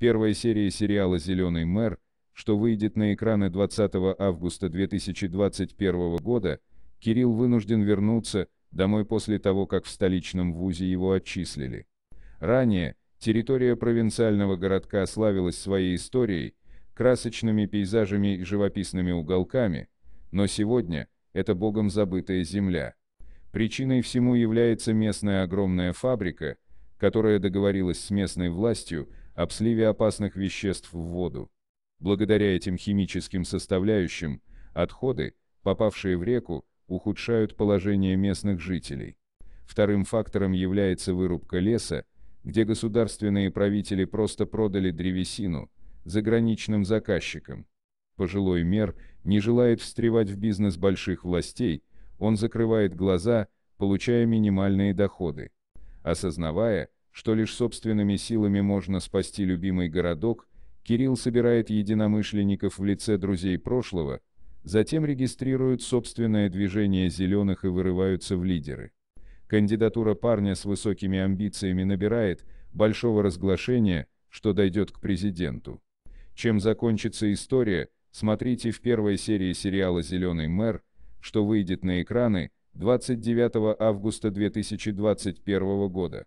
первой серии сериала «Зеленый мэр», что выйдет на экраны 20 августа 2021 года, Кирилл вынужден вернуться домой после того, как в столичном вузе его отчислили. Ранее территория провинциального городка славилась своей историей, красочными пейзажами и живописными уголками, но сегодня это богом забытая земля. Причиной всему является местная огромная фабрика, которая договорилась с местной властью об сливе опасных веществ в воду. Благодаря этим химическим составляющим, отходы, попавшие в реку, ухудшают положение местных жителей. Вторым фактором является вырубка леса, где государственные правители просто продали древесину заграничным заказчикам. Пожилой мер не желает встревать в бизнес больших властей, он закрывает глаза, получая минимальные доходы. Осознавая, что лишь собственными силами можно спасти любимый городок, Кирилл собирает единомышленников в лице друзей прошлого, затем регистрируют собственное движение зеленых и вырываются в лидеры. Кандидатура парня с высокими амбициями набирает большого разглашения, что дойдет к президенту. Чем закончится история, смотрите в первой серии сериала «Зеленый мэр», что выйдет на экраны 29 августа 2021 года.